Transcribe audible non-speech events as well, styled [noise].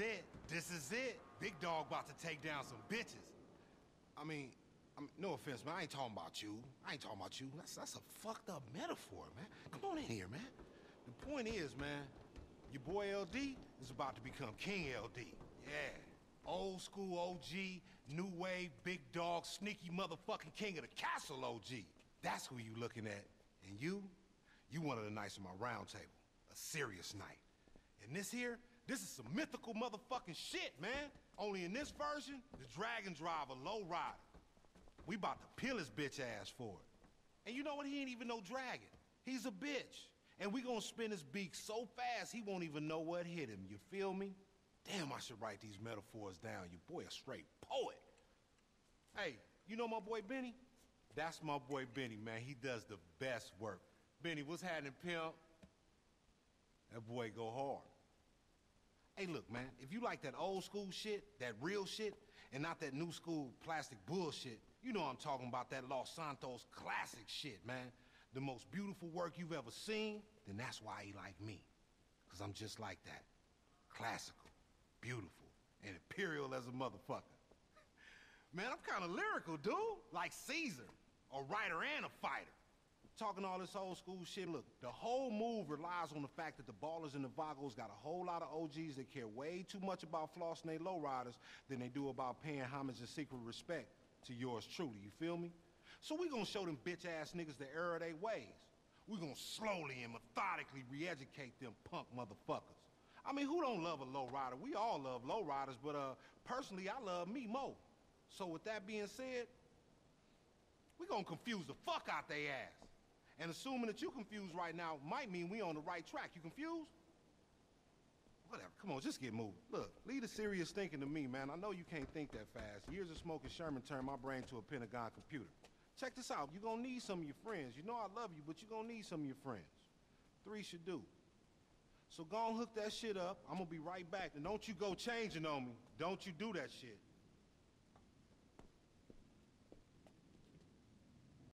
it. This is it. Big dog about to take down some bitches. I mean, I mean, no offense, man. I ain't talking about you. I ain't talking about you. That's, that's a fucked up metaphor, man. Come on in here, man. The point is, man, your boy LD is about to become King LD. Yeah. Old school OG, new wave, big dog, sneaky motherfucking king of the castle OG. That's who you looking at. And you, you one of the knights of my round table. A serious knight. And this here, this is some mythical motherfucking shit, man. Only in this version, the dragon driver, low rider. We about to peel his bitch ass for it. And you know what? He ain't even no dragon. He's a bitch. And we gonna spin his beak so fast he won't even know what hit him. You feel me? Damn, I should write these metaphors down. Your boy a straight poet. Hey, you know my boy Benny? That's my boy Benny, man. He does the best work. Benny, what's happening, pimp? That boy go hard. Hey, look, man, if you like that old school shit, that real shit, and not that new school plastic bullshit, you know I'm talking about that Los Santos classic shit, man. The most beautiful work you've ever seen, then that's why he like me. Cause I'm just like that. Classical, beautiful, and imperial as a motherfucker. [laughs] Man, I'm kind of lyrical, dude. Like Caesar, a writer and a fighter. Talking all this old school shit, look, the whole move relies on the fact that the Ballas and the vagos got a whole lot of OGs that care way too much about flossing they lowriders than they do about paying homage and secret respect to yours truly, you feel me? So we gonna show them bitch-ass niggas the error of their ways. We gonna slowly and methodically re-educate them punk motherfuckers. I mean, who don't love a lowrider? We all love lowriders, but uh, personally, I love me more. So with that being said, we gonna confuse the fuck out they ass. And assuming that you're confused right now might mean we on the right track. You confused? Whatever, come on, just get moving. Look, leave the serious thinking to me, man. I know you can't think that fast. Years of smoking Sherman turned my brain to a Pentagon computer. Check this out, you're gonna need some of your friends. You know I love you, but you're gonna need some of your friends. Three should do. So go and hook that shit up. I'm gonna be right back. And don't you go changing on me. Don't you do that shit.